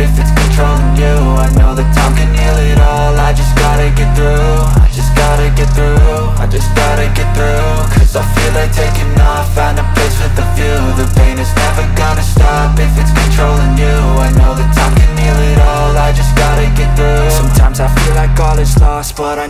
if it's controlling you I know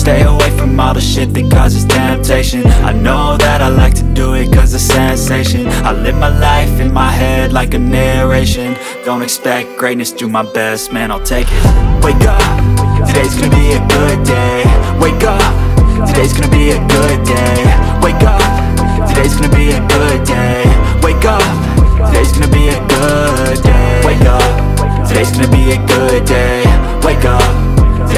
Stay away from all the shit that causes temptation. I know that I like to do it cause it's sensation. I live my life in my head like a narration. Don't expect greatness, do my best, man, I'll take it. Wake up, today's gonna be a good day. Wake up, today's gonna be a good day. Wake up, today's gonna be a good day. Wake up, today's gonna be a good day. Wake up, today's gonna be a good day. Wake up.